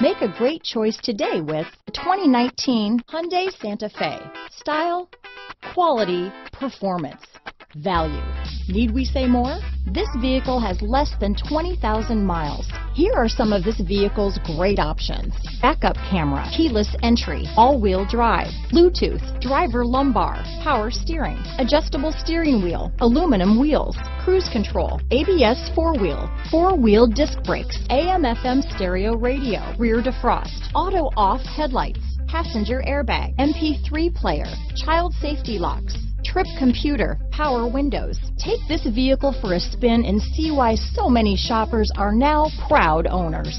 Make a great choice today with the 2019 Hyundai Santa Fe. Style, quality, performance, value. Need we say more? This vehicle has less than 20,000 miles. Here are some of this vehicle's great options. Backup camera, keyless entry, all-wheel drive, Bluetooth, driver lumbar, power steering, adjustable steering wheel, aluminum wheels, cruise control, ABS four-wheel, four-wheel disc brakes, AM FM stereo radio, rear defrost, auto off headlights, passenger airbag, MP3 player, child safety locks, trip computer, power windows. Take this vehicle for a spin and see why so many shoppers are now proud owners.